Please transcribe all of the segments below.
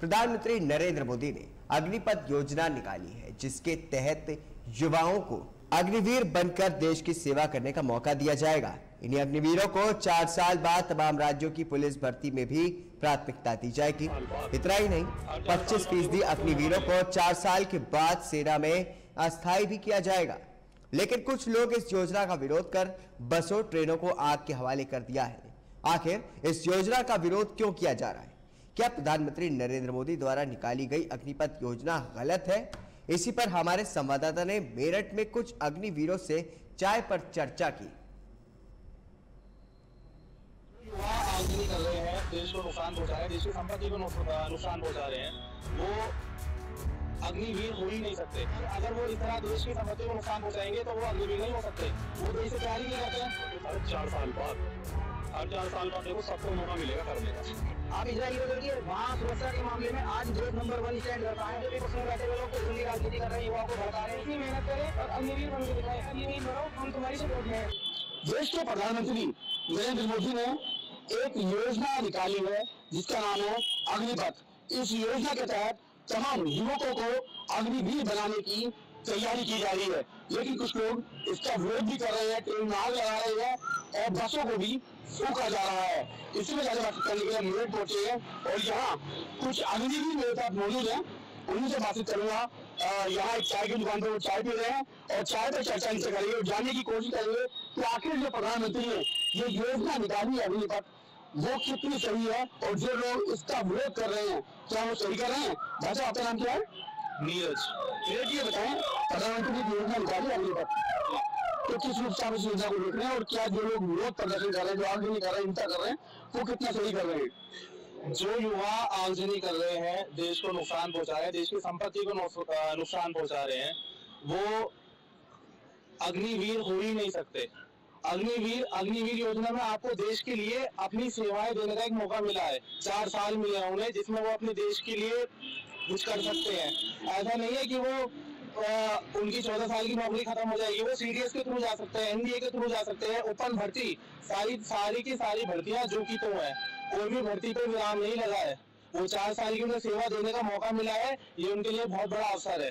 प्रधानमंत्री नरेंद्र मोदी ने अग्निपथ योजना निकाली है, जिसके तहत युवाओं को अग्निवीर बनकर देश की सेवा करने का मौका दिया जाएगा। इन्हीं अग्निवीरों को चार साल बाद तमाम राज्यों की पुलिस भर्ती में भी प्राथमिकता दी जाएगी। इतना ही नहीं 25 फ़ीसदी अग्निवीरों को चार साल के बाद सेना में अस्थायी भी किया जाएगा। लेकिन कुछ लोग इस योजना का विरोध कर बसों, ट्रेनों को आग के हवाले कर दिया है। आखिर इस योजना का विरोध क्यों किया जा रहा है? क्या प्रधानमंत्री नरेंद्र मोदी द्वारा निकाली गई अग्निपथ योजना गलत है? इसी पर हमारे संवाददाता ने मेरठ में कुछ अग्निवीरों से चाय पर चर्चा की। युवा आगजनी कर रहे हैं देश को नुकसान पहुँचा रहे हैं देश की संपत्ति को नुकसान पहुँचा रहे हैं वो अग्निवीर हो ही नहीं सकते। अगर वो इस तरह देश की संपत्ति को नुकसान पहुंचाएँगे तो वो अग्निवीर नहीं हो सकते। वो देश से तैयारी नहीं करते। हर चार साल बाद। हर चार साल बाद देखो सबको मौका मिलेगा करने का आप इसराइल को देखिए वहाँ सुरक्षा के मामले में आज देश नंबर वन स्टैंड करता है जो भी उसमें बैठे हुए लोग कुछ राजनीति कर रहे हैं युवाओं को भड़का रहे हैं इतनी मेहनत करें और अग्निवीर बन के दिखाए अग्निवीर बनो हम तुम्हारी सपोर्ट में देश के प्रधानमंत्री नरेंद्र मोदी ने एक योजना निकाली है जिसका नाम है अग्निपथ। इस योजना के तहत तमाम युवकों को अग्निवीर बनाने की तैयारी की जा रही है। लेकिन कुछ लोग इसका विरोध भी कर रहे हैं ट्रेन में आग लगा रहे हैं और बसों को भी फूका जा रहा है। इसी में ज़्यादा बात करने के लिए मेरठ पहुँचे हैं और यहाँ कुछ अग्निवीर मेरे साथ मौजूद है। उन्हीं से बातचीत करूँगा। यहाँ एक चाय की दुकान पर वो चाय पी रहे हैं और चाय पर चर्चा इनसे करेंगे और जानने की कोशिश करेंगे कि आखिर जो प्रधानमंत्री ने ये योजना निकाली है अग्निपथ वो कितनी सही है और जो लोग इसका विरोध कर रहे हैं, क्या वो सही कर रहे हैं? साहब, आपका नाम क्या है? नीरज नीरज ये बताएँ प्रधानमंत्री ने योजना निकाली तो किस रूप से आप इस योजना को देख रहे हैं और क्या जो लोग विरोध प्रदर्शन कर रहे हैं जो कर रहे हैं हिंसा कर रहे हैं वो कितना सही कर रहे हैं? जो युवा आगजनी कर रहे हैं देश को नुकसान पहुँचा रहे हैं देश की संपत्ति को नुकसान पहुँचा रहे हैं वो अग्निवीर हो ही नहीं सकते। अग्निवीर अग्निवीर योजना में आपको देश के लिए अपनी सेवाएँ देने का एक मौका मिला है। चार साल मिले उन्हें जिसमें वो अपने देश के लिए कुछ कर सकते हैं। ऐसा नहीं है कि वो अ, उनकी चौदह साल की नौकरी खत्म हो जाएगी। वो सीडीएस के थ्रू जा सकते हैं एनडीए के थ्रू जा सकते हैं। ओपन भर्ती सारी सारी की सारी भर्तियाँ जो की तो है। कोई भी भर्ती पे विराम नहीं लगा है। वो चार साल की उन्हें सेवा देने का मौका मिला है ये उनके लिए बहुत बड़ा अवसर है।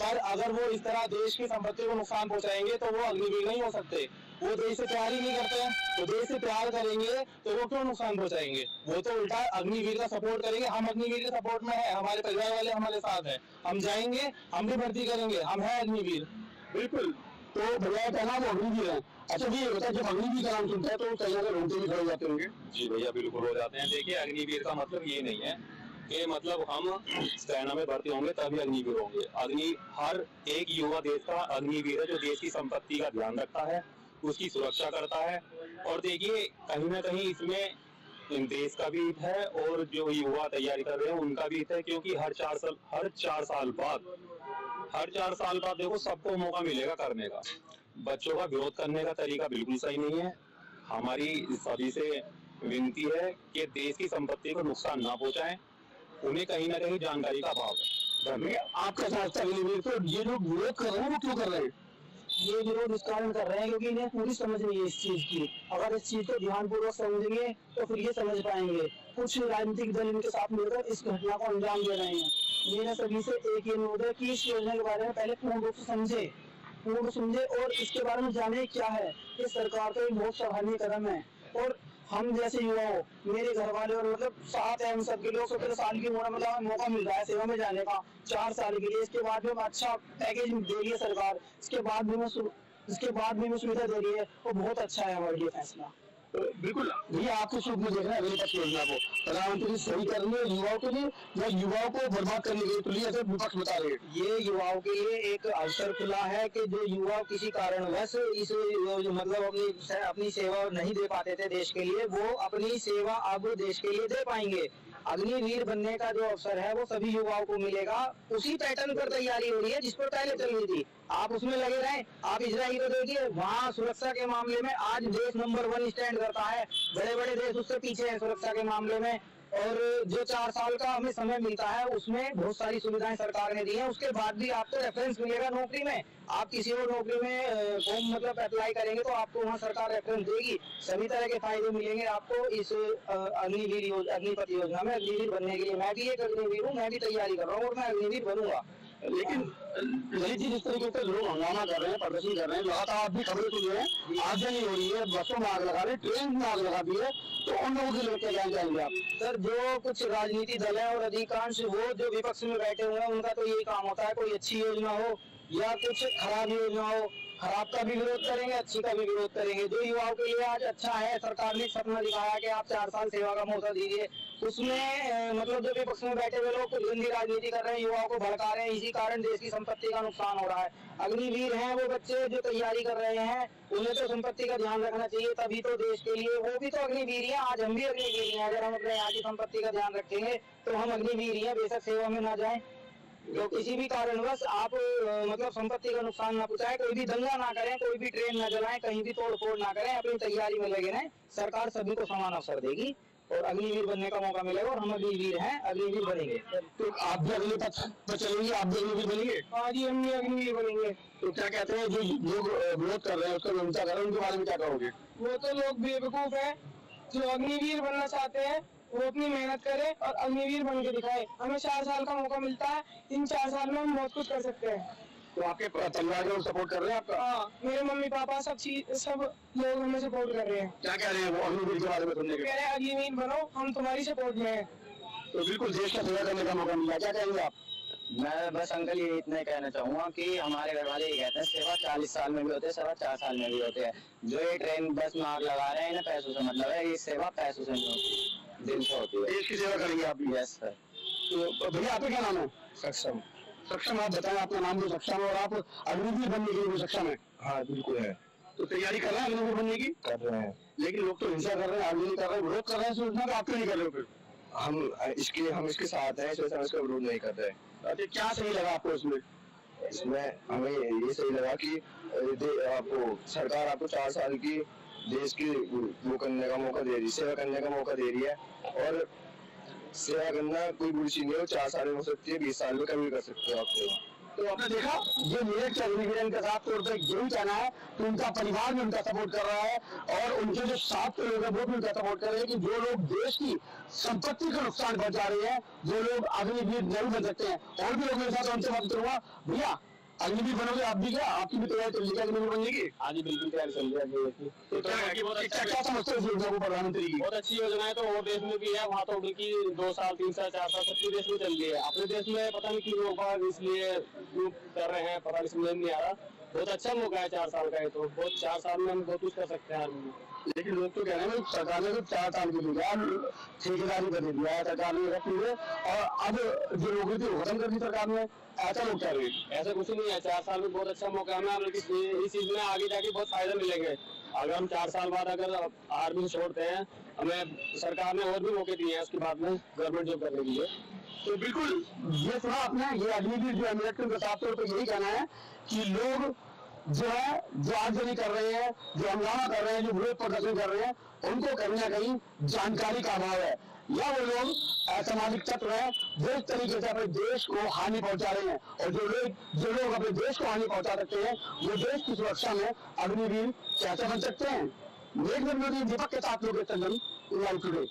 पर अगर वो इस तरह देश की संपत्ति को नुकसान पहुंचाएँगे तो वो अग्निवीर नहीं हो सकते। वो देश से प्यार ही नहीं करते हैं। तो देश से प्यार करेंगे तो वो क्यों नुकसान पहुंचाएँगे? वो तो उल्टा अग्निवीर का सपोर्ट करेंगे। हम अग्निवीर के सपोर्ट में है। हमारे परिवार वाले हमारे साथ हैं। हम जाएँगे हम भी भर्ती करेंगे। हम है अग्निवीर। बिल्कुल। तो भैया का नाम अग्निवीर है। अच्छा भी ये बता जब अग्निवीर का नाम सुनता है तो कहीं ना कहीं रोते भी खड़े जाते होंगे। जी भैया बिल्कुल हो जाते हैं। देखिए अग्निवीर का मतलब ये नहीं है कि मतलब हम सेना में भर्ती होंगे तभी अग्निवीर होंगे। अग्नि हर एक युवा देश का अग्निवीर है जो देश की संपत्ति का ध्यान रखता है। उसकी सुरक्षा करता है। और देखिए, कहीं ना कहीं इसमें देश का भी हित है और जो युवा तैयारी कर रहे हैं, उनका भी हित है, क्योंकि हर चार साल, हर चार साल बाद, हर चार साल बाद देखो, सबको मौका मिलेगा करने का। बच्चों का विरोध करने का तरीका बिल्कुल सही नहीं है। हमारी सभी से विनती है कि देश की संपत्ति को नुकसान ना पहुंचाएँ। उन्हें कहीं ना कहीं जानकारी का अभाव है। आपका है तो ये लोग विरोध कर रहे हैं, वो क्यों कर रहे हैं? ये विरोध इस कारण कर रहे हैं, क्योंकि इन्हें पूरी समझ नहीं है इस चीज़ की। अगर इस चीज़ को ध्यान पूर्वक समझेंगे तो फिर ये समझ पाएँगे। कुछ राजनीतिक दल इनके साथ मिलकर इस घटना को अंजाम दे रहे हैं। मेरा सभी से एक ये अनुरोध है की इस योजना के बारे में पहले पूर्ण रूप से समझे। पूर्ण समझे और इसके बारे में जाने क्या है ये सरकार का एक बहुत सराहनीय कदम है। और हम जैसे युवाओं मेरे घर वाले और मतलब साथ है हम सबके लोग सत्रह साल की उम्र मतलब हमें मौका मिल रहा है, सेवा में जाने का, चार साल के लिए। इसके बाद हमें अच्छा पैकेज दे रही है सरकार। इसके बाद भी मैं इसके बाद भी सुविधा दे रही है। और बहुत अच्छा है हमारे लिए फैसला। बिल्कुल। भैया आपके सूप में देखना है अग्निपथ योजना को प्रधानमंत्री सही कर रही है युवाओं के लिए या युवाओं को बर्बाद करने के लिए तो लिए विपक्ष बता रहे ये युवाओं के लिए एक अवसर खुला है कि जो युवा किसी कारणवश इस जो मतलब अपनी अपनी सेवा नहीं दे पाते थे देश के लिए वो अपनी सेवा अब देश के लिए दे पाएँगे। अग्निवीर बनने का जो अवसर है वो सभी युवाओं को मिलेगा। उसी पैटर्न पर तैयारी हो रही है जिस पर पहले चल रही थी। आप उसमें लगे रहें। आप इसराइल को देखिए, वहाँ सुरक्षा के मामले में आज देश नंबर वन स्टैंड करता है। बड़े बड़े देश उससे पीछे हैं सुरक्षा के मामले में। और जो चार साल का हमें समय मिलता है, उसमें बहुत सारी सुविधाएँ सरकार ने दी है। उसके बाद भी आपको रेफरेंस मिलेगा नौकरी में। आप किसी और नौकरी में फॉर्म मतलब अप्लाई करेंगे तो आपको वहाँ सरकार रेफरेंस देगी। सभी तरह के फ़ायदे मिलेंगे आपको इस अग्निवीर योजना अग्निपथ योजना में, अग्निवीर बनने के लिए। मैं भी एक अग्निवीर हूँ, मैं भी तैयारी कर रहा हूँ और मैं अग्निवीर बनूँगा। लेकिन ललित जी, जिस तरीके से लोग हंगामा कर रहे हैं, प्रदर्शन कर रहे हैं, लगातार आप भी खबरें सुन रहे हैं, आगजनी हो रही है, बसों में आग लगा रही है, ट्रेन में आग लगा दी है तो उन लोगों के क्या कहना चाहेंगे आप? सर, जो कुछ राजनीति दल है और अधिकांश वो जो विपक्ष में बैठे हुए हैं, उनका तो यही काम होता है, कोई अच्छी योजना हो या कुछ खराब योजना हो खराब का भी विरोध करेंगे, अच्छी का भी विरोध करेंगे। जो युवाओं के लिए आज अच्छा है, सरकार ने सपना दिखाया कि आप चार साल सेवा का मौका दीजिए। उसमें मतलब जो विपक्ष में बैठे हुए लोग गंदी राजनीति कर रहे हैं, युवाओं को भड़का रहे हैं, इसी कारण देश की संपत्ति का नुकसान हो रहा है। अग्निवीर हैं वो बच्चे जो तैयारी कर रहे हैं, उन्हें तो संपत्ति का ध्यान रखना चाहिए, तभी तो देश के लिए, वो भी तो अग्निवीर ही आज हम भी अग्निवीर ही अगर हम अपने यहाँ की संपत्ति का ध्यान रखेंगे तो हम अग्निवीर हैं, बेशक सेवा में ना जाएँ। तो किसी भी कारणवश आप मतलब संपत्ति का नुकसान ना पहुँचाए कोई भी दंगा ना करें कोई भी ट्रेन ना जलाएँ कहीं भी तोड़ फोड़ ना करें अपनी तैयारी में लगे रहें सरकार सभी को समान अवसर देगी और अग्निवीर बनने का मौका मिलेगा और हम अग्निवीर हैं अग्निवीर बनेंगे। तो आप भी अगले पथ पर चलेंगे आप भी अग्निवीर बनेंगे? हाँ जी हम भी अग्निवीर बनेंगे। तो क्या कहते हैं जो लोग विरोध कर रहे हैं उसका विरोध कर रहे हैं उनके बारे में क्या कहोगे? वो तो लोग बेवकूफ़ है जो अग्निवीर बनना चाहते हैं वो अपनी मेहनत करे और अग्निवीर बन के दिखाए। हमें चार साल का मौका मिलता है। इन चार साल में हम बहुत कुछ कर सकते हैं। तो आपके परिवार लोग सपोर्ट कर रहे हैं आपका? हाँ मेरे मम्मी पापा सब चीज़ सब लोग हमें सपोर्ट कर रहे हैं। क्या कह रहे हैं वो अग्निवीर के बारे में सुनने के कह रहे हैं अग्निवीर बनो हम तुम्हारी सपोर्ट में हैं। तो बिल्कुल देश का सेवा करने का मौका मिला। क्या कहेंगे आप? मैं बस अंकल ये इतना कहना चाहूँगा कि हमारे घर वाले ये कहते हैं सेवा चालीस साल में भी होते हैं सेवा चार साल में भी होते हैं। जो ये ट्रेन बस में आग लगा रहे हैं इन्हें पैसों से मतलब है ये सेवा पैसों से नहीं होती दिल से होती है। देश की सेवा करेंगे आप यस सर तो भैया आपका क्या नाम है? सक्षम। सक्षम आप बताएँ आपका नाम भी सक्षम है और आप अग्निवीर बनने के लिए भी सक्षम है? हाँ बिल्कुल है। तो तैयारी कर रहे हैं अग्निवीर बनने की? कर रहे हैं। लेकिन लोग तो हिंसा कर रहे हैं आंदोलन कर रहे हैं विरोध कर रहे हैं सोचना तो आप क्यों नहीं कर रहे हो फिर? हम इसके हम इसके साथ हैं इस वजह से हम इसका विरोध नहीं कर रहे। क्या सही लगा आपको इसमें? इसमें हमें ये सही लगा कि आपको सरकार आपको चार साल की देश की वो करने का मौका दे रही है, सेवा करने का मौका दे रही है। और सेवा करना कोई बुरी चीज़ नहीं है चार साल में हो सकती है, बीस साल में कभी कर सकते हो आप। सेवा तो आपने देखा, ये नीरज चौधरी इनका साथ तौर पर यही कहना है कि उनका परिवार भी उनका सपोर्ट कर रहा है, और उनके जो के लोग हैं, वो भी उनका सपोर्ट कर रहे हैं कि जो लोग देश की संपत्ति का नुकसान पहुँचा रहे हैं, वो लोग अग्निवीर नहीं बन सकते हैं। और भी लोग मेरे साथ उनसे बात करूँगा। भैया अग्निवीर बनोगे? आप भी क्या? आपकी भी तैयारी चल रही है अग्निवीर बनने की? हाँ जी बिल्कुल तैयारी चल रही है अग्निवीर तो क्या क्या क्या समझते हो योजना को प्रधानमंत्री की? बहुत अच्छी योजना है तो और देश में भी है। वहाँ तो उनकी दो साल तीन साल चार साल सबके देश में चल रही है। अपने देश में पता नहीं क्यों होगा इसलिए कर रहे हैं पता नहीं समझ नहीं आ रहा। बहुत अच्छा मौका है चार साल का ये तो बहुत चार साल में हम बहुत कुछ कर सकते हैं आदमी। लेकिन लोग तो कह रहे हैं सरकार ने तो चार साल की दिया ठेकेदारी कर दिया है सरकार ने रख है और अब जो नौकरी थी खत्म कर दी सरकार ने ऐसा लोग कह रहे ऐसा कुछ नहीं है चार साल में बहुत अच्छा मौका है हमें इस चीज़ में आगे जाके बहुत फ़ायदा मिलेंगे। अगर हम चार साल बाद अगर आर्मी छोड़ते हैं हमें सरकार ने और भी मौके दिए हैं उसके बाद में गवर्नमेंट जॉब करने के लिए। तो बिल्कुल ये सुना आपने ये अग्निवीर जो है मेरठ के साफ़ तौर पर यही कहना है कि लोग जो है, जो आगजनी कर रहे हैं, जो हंगामा कर रहे हैं, जो विरोध प्रदर्शन कर रहे हैं, उनको कहीं ना कहीं जानकारी का अभाव है। या वो लोग असामाजिक तत्व है जो इस तरीके से अपने देश को हानि पहुँचा रहे हैं। और जो लोग जो लोग अपने देश को हानि पहुँचा सकते हैं, वो देश की सुरक्षा में अग्निवीर कैसे बन सकते हैं? नेक दीपक के साथ लोग लाइव टुडे